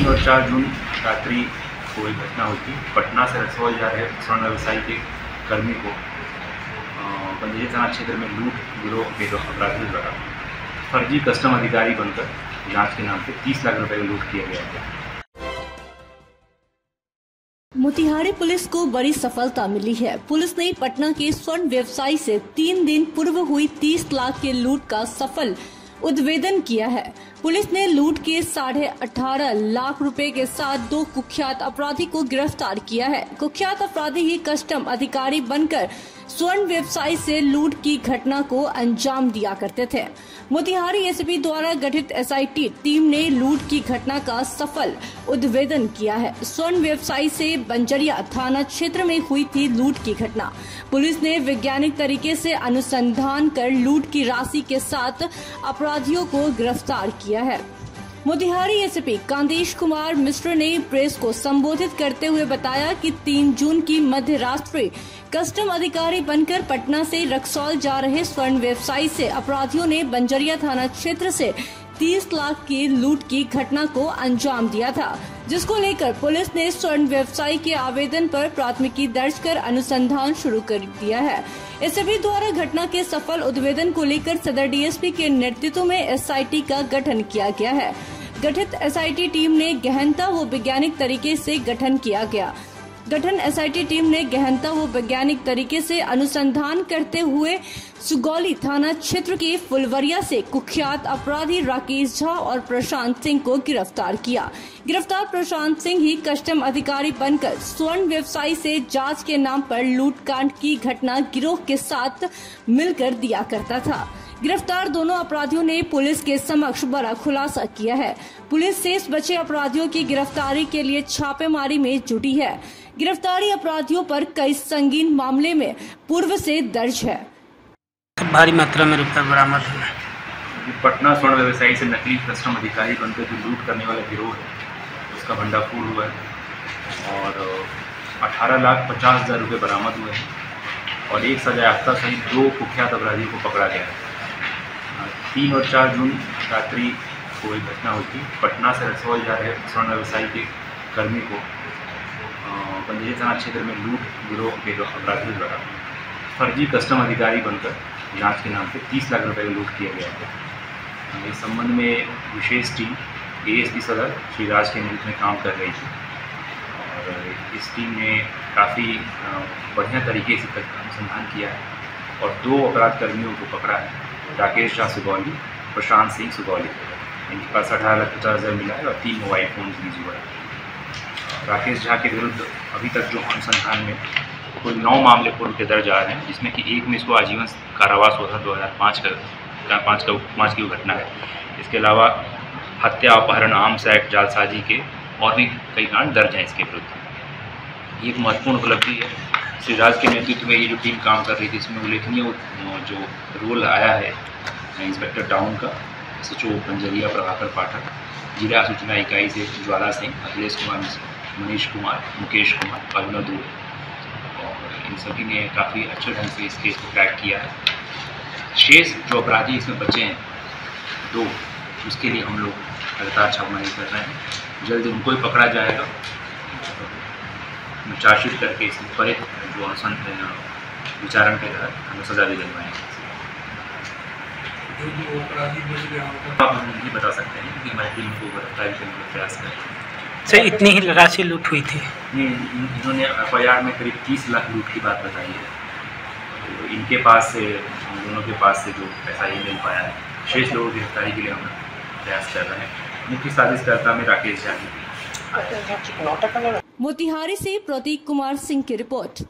तीन और चार जून रात्रि को एक घटना हुई थी। पटना से रसौल जा रहे स्वर्ण व्यवसायी के कर्मी को बंदेरी थाना क्षेत्र में लूट, गिरोह के अपराधियों द्वारा फर्जी कस्टम अधिकारी बनकर जाँच के नाम पे 30 लाख रुपए का लूट किया गया था। मोतिहारी पुलिस को बड़ी सफलता मिली है। पुलिस ने पटना के स्वर्ण व्यवसायी से तीन दिन पूर्व हुई 30 लाख के लूट का सफल उद्भेदन किया है। पुलिस ने लूट के साढ़े अठारह लाख रुपए के साथ दो कुख्यात अपराधी को गिरफ़्तार किया है। कुख्यात अपराधी ही कस्टम अधिकारी बनकर स्वर्ण व्यवसायी से लूट की घटना को अंजाम दिया करते थे। मोतिहारी एसपी द्वारा गठित एसआईटी टीम ने लूट की घटना का सफल उद्भेदन किया है। स्वर्ण व्यवसायी से बंजरिया थाना क्षेत्र में हुई थी लूट की घटना। पुलिस ने वैज्ञानिक तरीके से अनुसंधान कर लूट की राशि के साथ अपराधियों को गिरफ़्तार किया। है। मोतिहारी एसपी कांदेश कुमार मिश्र ने प्रेस को संबोधित करते हुए बताया कि 3 जून की मध्य रात्रि कस्टम अधिकारी बनकर पटना से रक्सौल जा रहे स्वर्ण व्यवसायी से अपराधियों ने बंजरिया थाना क्षेत्र से 30 लाख की लूट की घटना को अंजाम दिया था, जिसको लेकर पुलिस ने स्वर्ण व्यवसायी के आवेदन पर प्राथमिकी दर्ज कर अनुसंधान शुरू कर दिया है। एसपी द्वारा घटना के सफल उद्भेदन को लेकर सदर डीएसपी के नेतृत्व में एसआईटी का गठन किया गया है। गठित एसआईटी टीम ने गहनता व वैज्ञानिक तरीके से गठन किया गया। गठन एसआईटी टीम ने गहनता व वैज्ञानिक तरीके से अनुसंधान करते हुए सुगौली थाना क्षेत्र के फुलवरिया से कुख्यात अपराधी राकेश झा और प्रशांत सिंह को गिरफ़्तार किया। गिरफ़्तार प्रशांत सिंह ही कस्टम अधिकारी बनकर स्वर्ण व्यवसायी से जाँच के नाम पर लूटकांड की घटना गिरोह के साथ मिलकर दिया करता था। गिरफ़्तार दोनों अपराधियों ने पुलिस के समक्ष बड़ा खुलासा किया है। पुलिस शेष बचे अपराधियों की गिरफ्तारी के लिए छापेमारी में जुटी है। गिरफ्तारी अपराधियों पर कई संगीन मामले में पूर्व से दर्ज है। भारी मात्रा में रुपये बरामद हुए। पटना स्वर्ण व्यवसायी से नकली कस्टम अधिकारी बनकर जो लूट करने वाला गिरोह है उसका भंडाफोड़ हुआ है और अठारह लाख पचास हज़ार रुपये बरामद हुए हैं और एक सजायाफ्ता सहित दो कुख्यात अपराधियों को पकड़ा गया है। तीन और चार जून रात्रि को एक घटना हुई थी। पटना से रसौल जा रहे स्वर्ण व्यवसायी के कर्मी को अ, थाना क्षेत्र में लूट गिरोह के अपराधियों द्वारा फर्जी कस्टम अधिकारी बनकर जाँच के नाम पे 30 लाख रुपए का लूट किया गया था। इस संबंध में विशेष टीम एएसपी सदर श्री राज के नेतृत्व में काम कर रही थी और इस टीम ने काफ़ी बढ़िया तरीके से अनुसंधान किया है और दो अपराध कर्मियों को पकड़ा है। राकेश झा सुगौली, प्रशांत सिंह सुगौली। इनके पास अठारह लाख पचास हज़ार मिला है और तीन मोबाइल फ़ोन भी जुआ है। राकेश झा के विरुद्ध अभी तक जो अनुसंधान में कुल नौ मामले पूर्व के दर्ज आ रहे हैं, जिसमें कि एक में इसको आजीवन कारावास हुआ था, दो हज़ार पाँच का पाँच का, पाँच की घटना है। इसके अलावा हत्या, अपहरण आर्म्स एक्ट जालसाजी के और भी कई कांड दर्ज हैं इसके विरुद्ध। ये एक महत्वपूर्ण उपलब्धि है। श्री राज के नेतृत्व में ये जो टीम काम कर रही थी, इसमें उल्लेखनीय जो रोल आया है इंस्पेक्टर टाउन का S H O Panjaria Prabhakar Pathak, जिला सूचना इकाई से ज्वाला सिंह, अखिलेश कुमार मनीष कुमार, मुकेश कुमार अरुणा दूर और इन सभी ने काफ़ी अच्छे ढंग से इस केस को क्रैक किया है। शेष जो अपराधी इसमें बचे हैं, दो, उसके लिए हम लोग लगातार छापेमारी कर रहे हैं। जल्द उनको ही पकड़ा जाएगा। चार्जशीट करके इस त्वरित जो अनुसंधान विचारण के तहत हमें सजा भी दिलवाएँगे आप हम नहीं बता सकते हैं क्योंकि हमारी टीम को गिरफ्तारी करने का प्रयास कर रही है। सर इतनी ही राशि लूट हुई थी। इन्होंने एफ़ में करीब तीस लाख लूट की बात बताई है। तो इनके पास से हम दोनों के पास से जो पैसा ये मिल पाया है शेष लोगों की गिरफ्तारी के लिए हम प्रयास कर रहे हैं। मुख्य साजिशकर्ता में राकेश झा जी मोतिहारी से प्रतीक कुमार सिंह की रिपोर्ट।